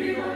Viva